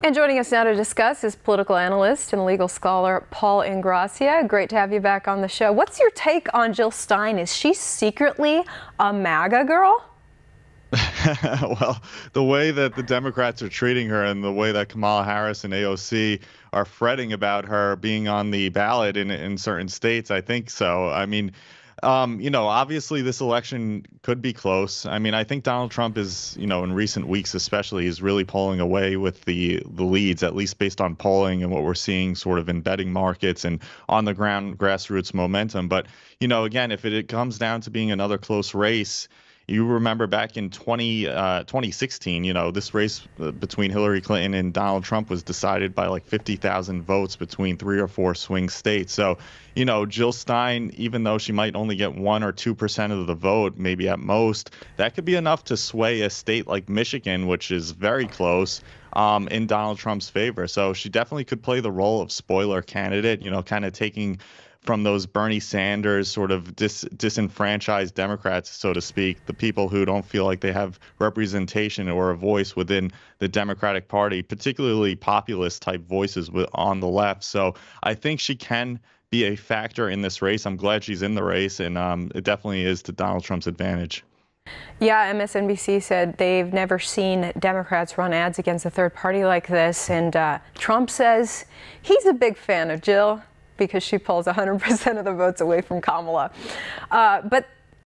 And joining us now to discuss is political analyst and legal scholar Paul Ingrassia. Great to have you back on the show. What's your take on Jill Stein? Is she secretly a MAGA girl? well, the way that the Democrats are treating her and the way that Kamala Harris and AOC are fretting about her being on the ballot in in certain states, I think so. I mean, um, you know, obviously this election could be close. I mean, I think Donald Trump is, you know, in recent weeks especially, is really pulling away with the the leads, at least based on polling and what we're seeing sort of in betting markets and on the ground grassroots momentum. But, you know, again, if it, it comes down to being another close race, you remember back in 20, uh, 2016, you know, this race uh, between Hillary Clinton and Donald Trump was decided by like 50,000 votes between three or four swing states. So, you know, Jill Stein, even though she might only get one or 2% of the vote, maybe at most, that could be enough to sway a state like Michigan, which is very close. Um, in Donald Trump's favor. So she definitely could play the role of spoiler candidate, you know, kind of taking from those Bernie Sanders sort of dis- disenfranchised Democrats, so to speak, the people who don't feel like they have representation or a voice within the Democratic Party, particularly populist type voices on the left. So I think she can be a factor in this race. I'm glad she's in the race, and um, it definitely is to Donald Trump's advantage. Yeah, MSNBC said they've never seen Democrats run ads against a third party like this. And uh, Trump says he's a big fan of Jill because she pulls 100% of the votes away from Kamala. Uh, but